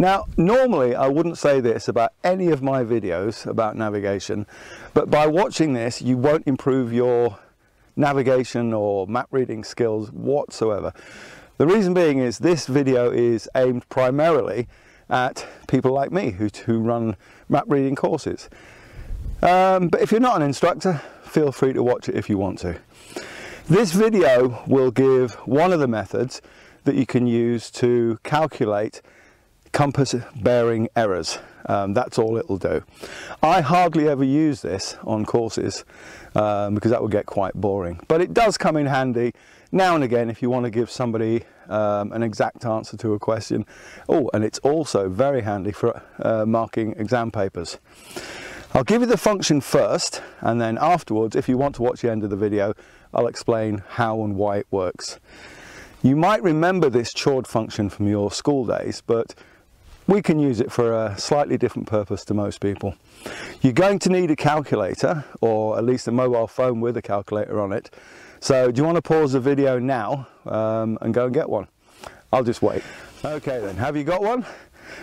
Now, normally I wouldn't say this about any of my videos about navigation, but by watching this, you won't improve your navigation or map reading skills whatsoever. The reason being is this video is aimed primarily at people like me who, who run map reading courses. Um, but if you're not an instructor, feel free to watch it if you want to. This video will give one of the methods that you can use to calculate compass bearing errors. Um, that's all it'll do. I hardly ever use this on courses um, because that would get quite boring. But it does come in handy now and again if you want to give somebody um, an exact answer to a question. Oh, and it's also very handy for uh, marking exam papers. I'll give you the function first and then afterwards, if you want to watch the end of the video, I'll explain how and why it works. You might remember this chord function from your school days, but we can use it for a slightly different purpose to most people. You're going to need a calculator, or at least a mobile phone with a calculator on it. So do you want to pause the video now um, and go and get one? I'll just wait. Okay then, have you got one?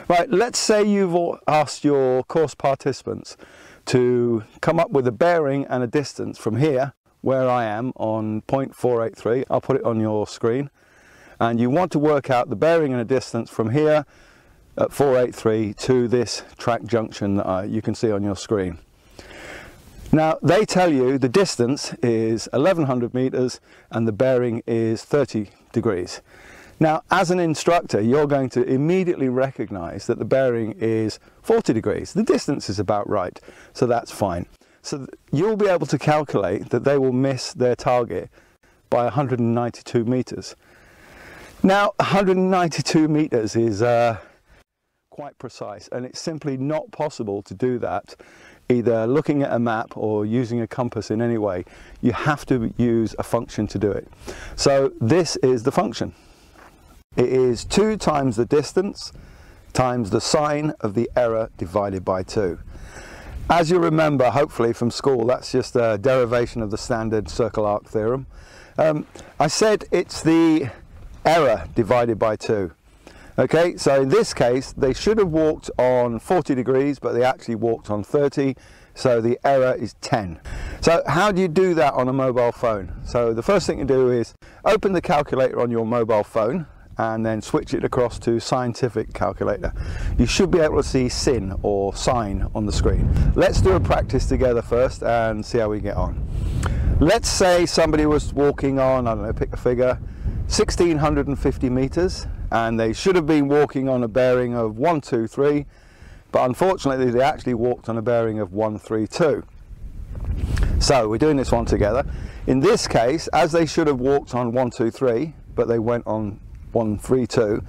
Right, let's say you've asked your course participants to come up with a bearing and a distance from here, where I am on 0.483, I'll put it on your screen, and you want to work out the bearing and a distance from here at 483 to this track junction that I, you can see on your screen. Now they tell you the distance is 1100 meters and the bearing is 30 degrees. Now as an instructor you're going to immediately recognize that the bearing is 40 degrees. The distance is about right so that's fine. So you'll be able to calculate that they will miss their target by 192 meters. Now 192 meters is uh, quite precise and it's simply not possible to do that either looking at a map or using a compass in any way. You have to use a function to do it. So this is the function. It is 2 times the distance times the sine of the error divided by 2. As you remember, hopefully from school, that's just a derivation of the standard circle arc theorem. Um, I said it's the error divided by 2. Okay, so in this case, they should have walked on 40 degrees, but they actually walked on 30, so the error is 10. So how do you do that on a mobile phone? So the first thing to do is open the calculator on your mobile phone and then switch it across to scientific calculator. You should be able to see sin or sine on the screen. Let's do a practice together first and see how we get on. Let's say somebody was walking on, I don't know, pick a figure, 1650 meters and they should have been walking on a bearing of 123 but unfortunately they actually walked on a bearing of 132 so we're doing this one together. In this case as they should have walked on 123 but they went on 132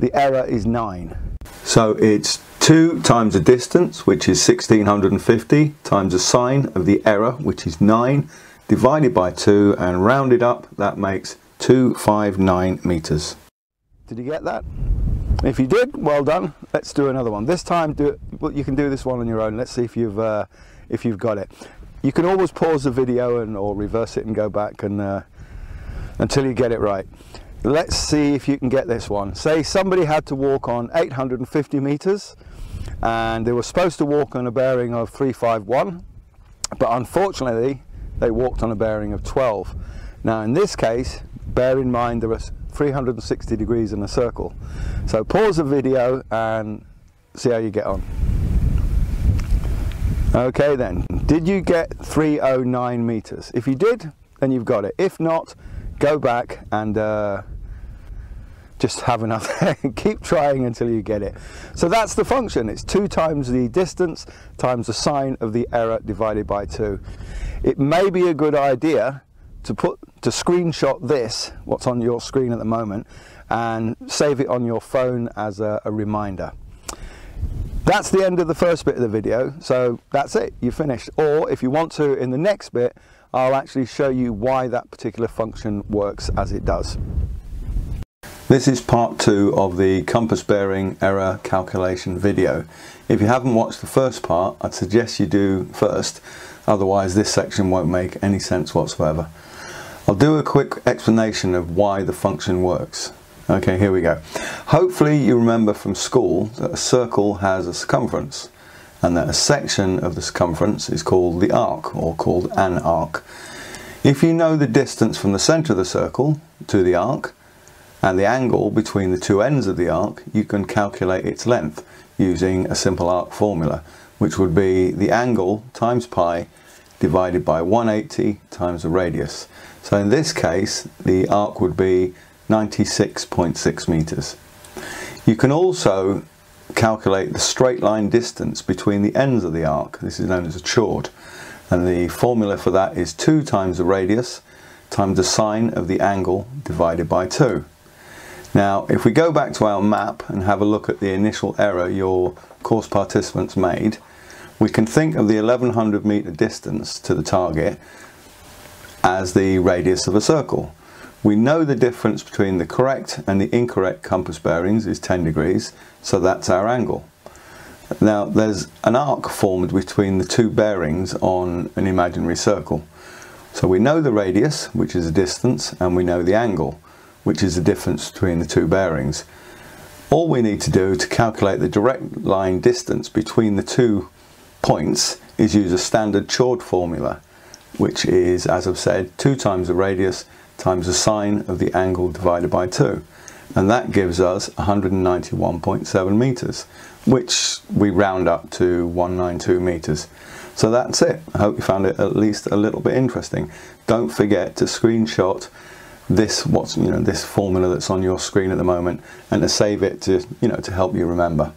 the error is 9 so it's 2 times the distance which is 1650 times the sine of the error which is 9 divided by 2 and rounded up that makes 259 meters did you get that? If you did, well done. Let's do another one. This time, do it, well, you can do this one on your own. Let's see if you've uh, if you've got it. You can always pause the video and or reverse it and go back and uh, until you get it right. Let's see if you can get this one. Say somebody had to walk on 850 meters and they were supposed to walk on a bearing of 351 but unfortunately they walked on a bearing of 12. Now in this case bear in mind there are 360 degrees in a circle. So pause the video and see how you get on. Okay then, did you get 309 meters? If you did, then you've got it. If not, go back and uh, just have another, keep trying until you get it. So that's the function, it's two times the distance times the sine of the error divided by two. It may be a good idea to put to screenshot this, what's on your screen at the moment, and save it on your phone as a, a reminder. That's the end of the first bit of the video, so that's it, you're finished. Or if you want to, in the next bit, I'll actually show you why that particular function works as it does. This is part two of the compass bearing error calculation video. If you haven't watched the first part, I'd suggest you do first, otherwise this section won't make any sense whatsoever. I'll do a quick explanation of why the function works. Okay, here we go. Hopefully you remember from school that a circle has a circumference and that a section of the circumference is called the arc or called an arc. If you know the distance from the centre of the circle to the arc and the angle between the two ends of the arc, you can calculate its length using a simple arc formula, which would be the angle times pi divided by 180 times the radius. So in this case, the arc would be 96.6 meters. You can also calculate the straight line distance between the ends of the arc. This is known as a chord. And the formula for that is 2 times the radius times the sine of the angle divided by 2. Now, if we go back to our map and have a look at the initial error your course participants made, we can think of the 1100 meter distance to the target as the radius of a circle. We know the difference between the correct and the incorrect compass bearings is 10 degrees, so that's our angle. Now there's an arc formed between the two bearings on an imaginary circle. So we know the radius, which is the distance, and we know the angle, which is the difference between the two bearings. All we need to do to calculate the direct line distance between the two points is use a standard chord formula, which is, as I've said, 2 times the radius times the sine of the angle divided by 2 and that gives us 191.7 meters which we round up to 192 meters. So that's it. I hope you found it at least a little bit interesting. Don't forget to screenshot this what's you know this formula that's on your screen at the moment and to save it to you know to help you remember